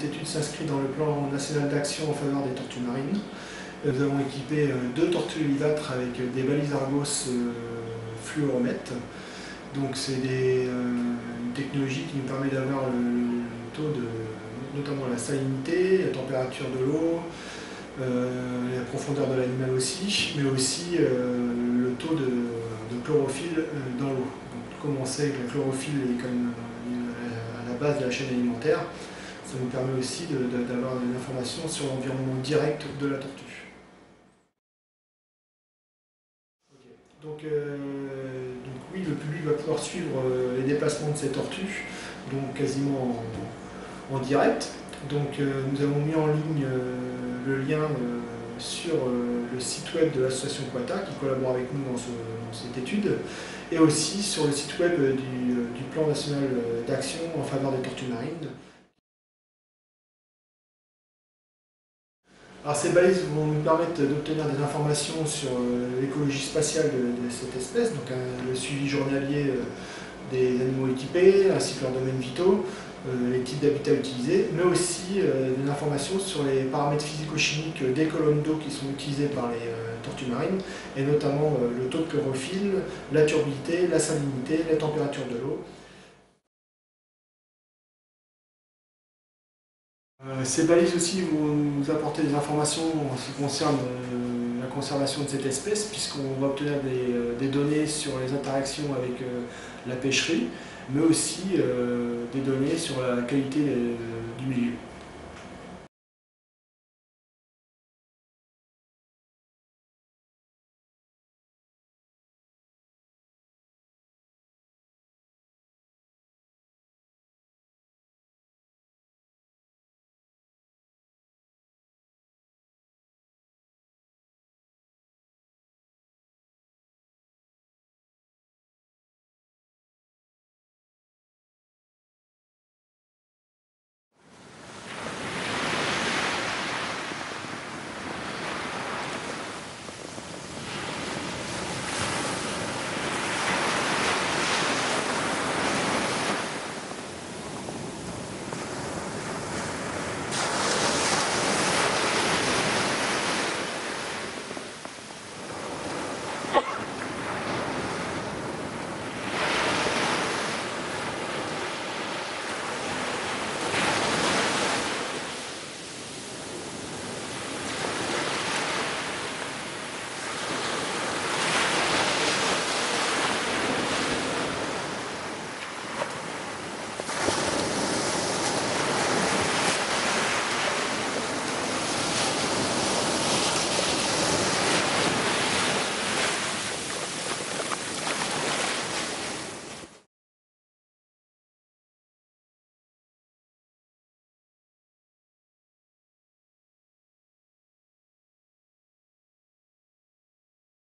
cette étude s'inscrit dans le plan national d'action en faveur des tortues marines. Nous avons équipé deux tortues élidâtres avec des balises Argos fluoromètres. Donc c'est une technologie qui nous permet d'avoir le, taux de notamment la salinité, la température de l'eau, euh, la profondeur de l'animal aussi, mais aussi euh, le taux de, chlorophylle euh, dans l'eau. Comme on sait que la chlorophylle est à la base de la chaîne alimentaire, ça nous permet aussi d'avoir une information sur l'environnement direct de la tortue. Donc, oui, le public va pouvoir suivre les déplacements de ces tortues, donc quasiment en direct. Donc nous avons mis en ligne le lien euh, sur euh, le site web de l'association Quata qui collabore avec nous dans, cette étude et aussi sur le site web du plan national d'action en faveur des tortues marines. Alors ces balises vont nous permettre d'obtenir des informations sur euh, l'écologie spatiale de, cette espèce, donc le suivi journalier des animaux équipés, ainsi que leurs domaines vitaux, euh, les types d'habitats utilisés, mais aussi euh, des informations sur les paramètres physico-chimiques des colonnes d'eau qui sont utilisées par les euh, tortues marines, et notamment le taux de chlorophylle, la turbidité, la salinité, la température de l'eau. Ces balises aussi vont nous apporter des informations en ce qui concerne la conservation de cette espèce, puisqu'on va obtenir des, données sur les interactions avec la pêcherie, mais aussi euh, des données sur la qualité euh, du milieu.